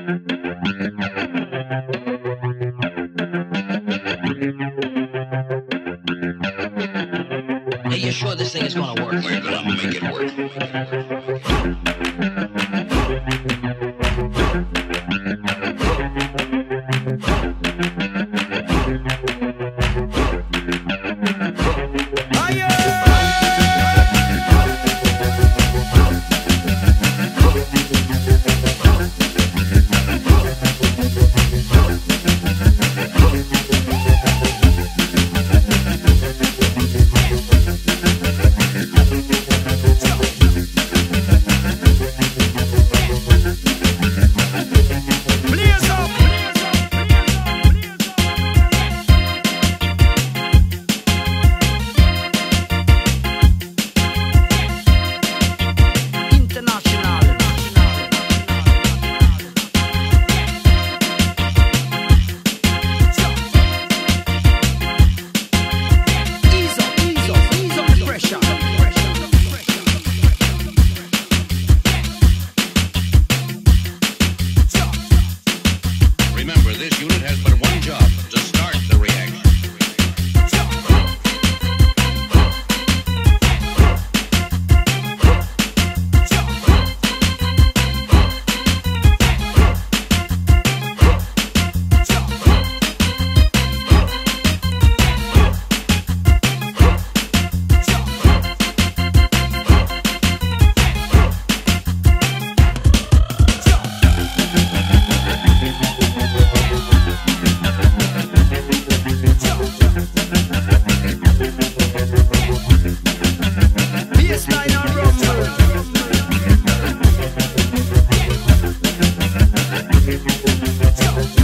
Are you sure this thing is gonna work? I'm gonna make it work. Yo.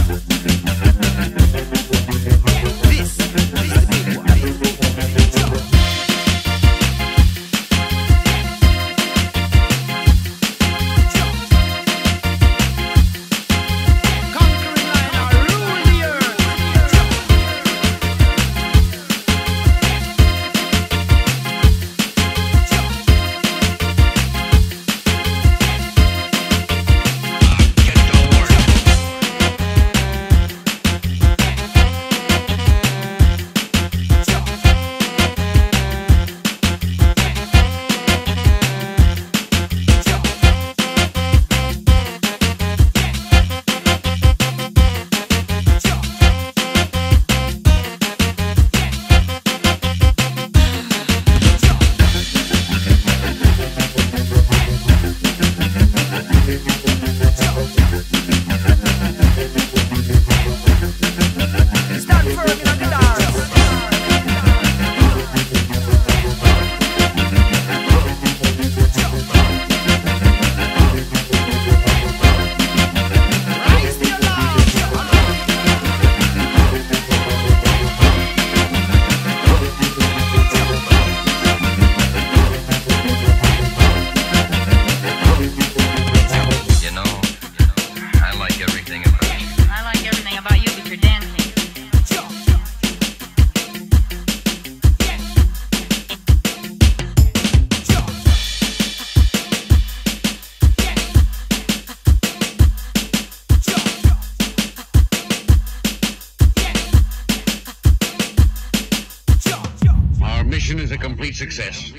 mission is a complete success.